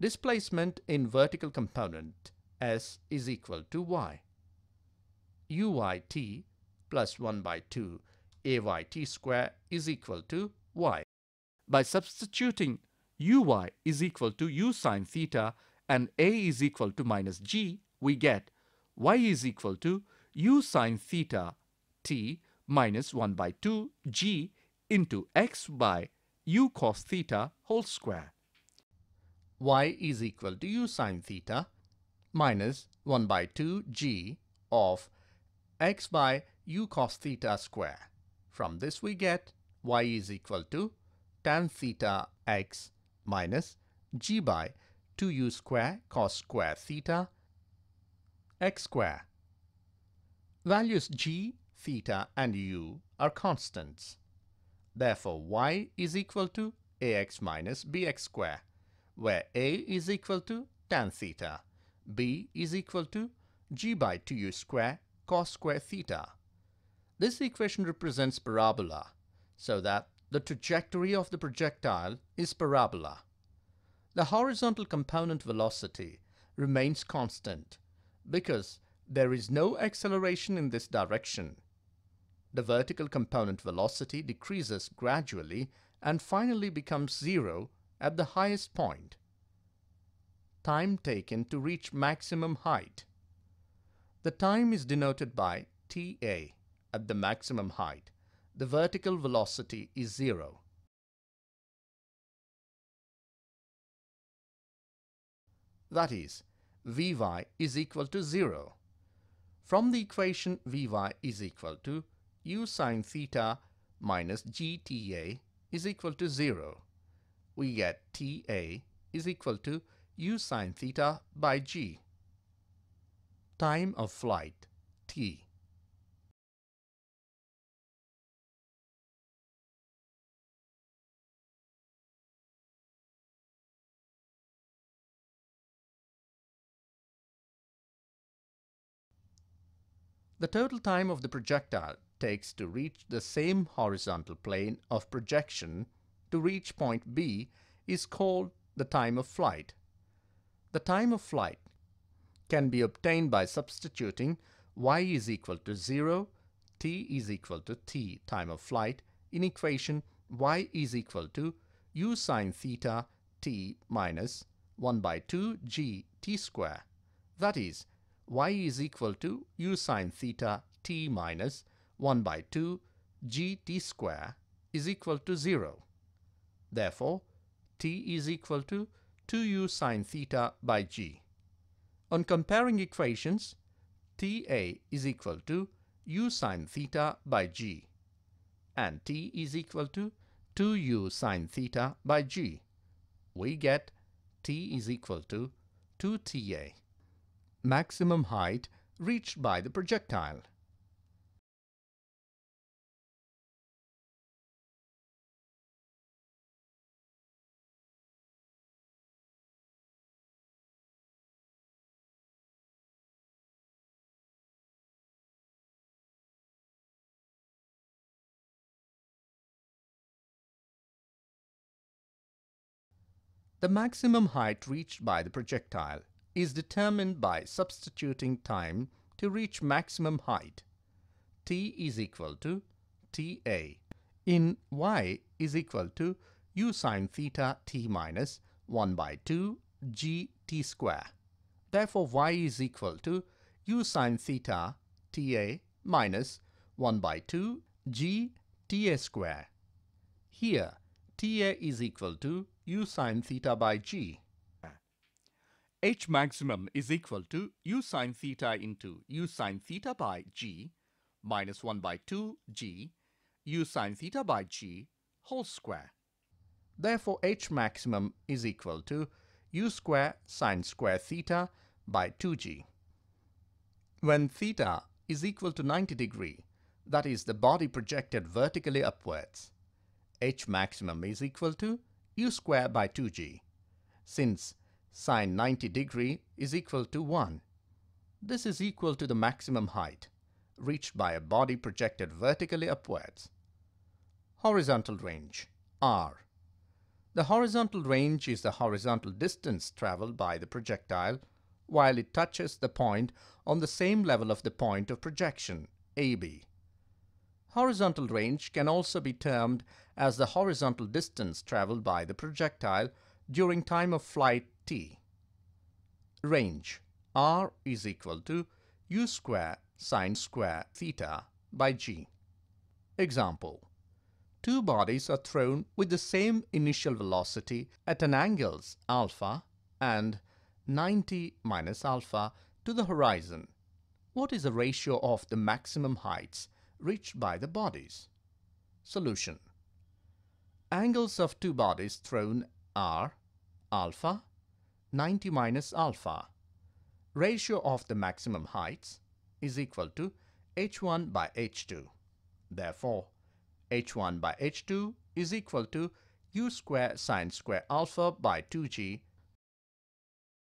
Displacement in vertical component s is equal to y. uyt plus 1 by 2 ayt square is equal to y. By substituting uy is equal to u sine theta and a is equal to minus g, we get y is equal to u sine theta t minus 1 by 2 g into x by u cos theta whole square. Y is equal to u sine theta minus 1 by 2 g of x by u cos theta square. From this we get y is equal to tan theta x minus g by 2u square cos square theta x square. Values g, theta and u are constants. Therefore, y is equal to ax minus bx square, where a is equal to tan theta, b is equal to g by 2u square cos square theta. This equation represents parabola, so that the trajectory of the projectile is parabola. The horizontal component velocity remains constant because there is no acceleration in this direction. The vertical component velocity decreases gradually and finally becomes zero at the highest point. Time taken to reach maximum height. The time is denoted by TA at the maximum height. The vertical velocity is zero. That is, Vy is equal to 0. From the equation Vy is equal to u sine theta minus gta is equal to 0. We get Ta is equal to u sine theta by g. Time of flight t. The total time of the projectile takes to reach the same horizontal plane of projection to reach point B is called the time of flight. The time of flight can be obtained by substituting y is equal to 0, t is equal to t time of flight in equation y is equal to u sine theta t minus 1 by 2 g t square. That is, y is equal to u sine theta t minus 1 by 2 g t square is equal to 0. Therefore, t is equal to 2u sine theta by g. On comparing equations, ta is equal to u sine theta by g and t is equal to 2u sine theta by g. We get t is equal to 2ta maximum height reached by the projectile. The maximum height reached by the projectile is determined by substituting time to reach maximum height. t is equal to ta in y is equal to u sine theta t minus 1 by 2 g t square. Therefore, y is equal to u sine theta ta minus 1 by 2 g ta square. Here, ta is equal to u sine theta by g. H maximum is equal to u sine theta into u sine theta by g minus 1 by 2 g u sine theta by g whole square. Therefore, H maximum is equal to u square sine square theta by 2g. When theta is equal to 90 degree, that is the body projected vertically upwards, H maximum is equal to u square by 2g. Since sine 90 degree is equal to 1. This is equal to the maximum height reached by a body projected vertically upwards. Horizontal range R. The horizontal range is the horizontal distance traveled by the projectile while it touches the point on the same level of the point of projection, AB. Horizontal range can also be termed as the horizontal distance traveled by the projectile during time of flight t. Range r is equal to u square sine square theta by g. Example two bodies are thrown with the same initial velocity at an angles alpha and 90 minus alpha to the horizon. What is the ratio of the maximum heights reached by the bodies? Solution. Angles of two bodies thrown are alpha 90 minus alpha. Ratio of the maximum heights is equal to h1 by h2. Therefore, h1 by h2 is equal to u square sine square alpha by 2g